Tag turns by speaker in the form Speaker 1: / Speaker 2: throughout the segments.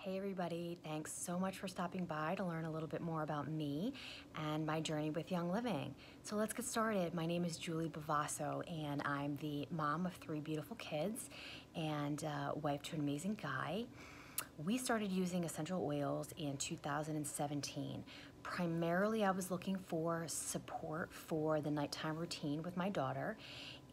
Speaker 1: Hey everybody, thanks so much for stopping by to learn a little bit more about me and my journey with Young Living. So let's get started. My name is Julie Bovasso and I'm the mom of three beautiful kids and uh, wife to an amazing guy. We started using essential oils in 2017. Primarily I was looking for support for the nighttime routine with my daughter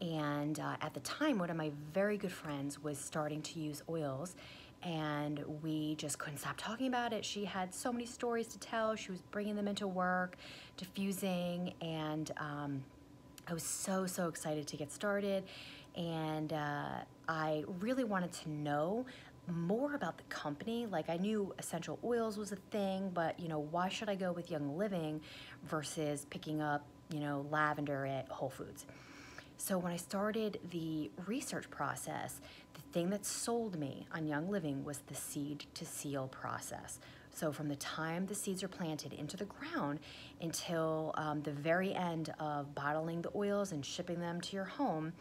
Speaker 1: and uh, at the time one of my very good friends was starting to use oils and we just couldn't stop talking about it. She had so many stories to tell. She was bringing them into work, diffusing, and um, I was so, so excited to get started. And uh, I really wanted to know more about the company. Like I knew essential oils was a thing, but you know, why should I go with Young Living versus picking up, you know, lavender at Whole Foods? So when I started the research process, the thing that sold me on Young Living was the seed to seal process. So from the time the seeds are planted into the ground until um, the very end of bottling the oils and shipping them to your home,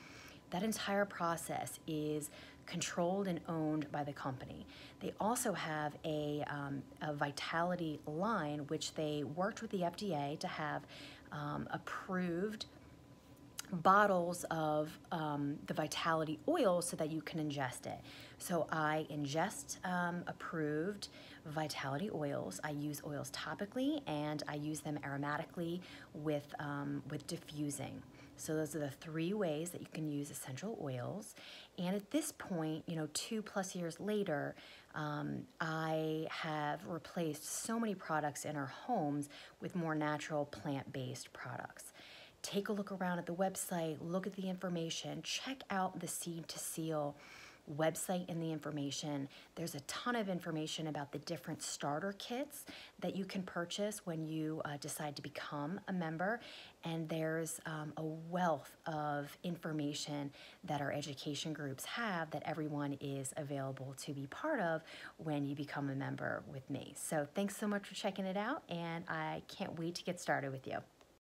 Speaker 1: that entire process is controlled and owned by the company. They also have a, um, a vitality line, which they worked with the FDA to have um, approved bottles of um, the Vitality oil so that you can ingest it. So I ingest um, approved Vitality oils. I use oils topically and I use them aromatically with, um, with diffusing. So those are the three ways that you can use essential oils. And at this point, you know, two plus years later, um, I have replaced so many products in our homes with more natural plant-based products take a look around at the website, look at the information, check out the Seed to Seal website and the information. There's a ton of information about the different starter kits that you can purchase when you uh, decide to become a member. And there's um, a wealth of information that our education groups have that everyone is available to be part of when you become a member with me. So thanks so much for checking it out, and I can't wait to get started with you.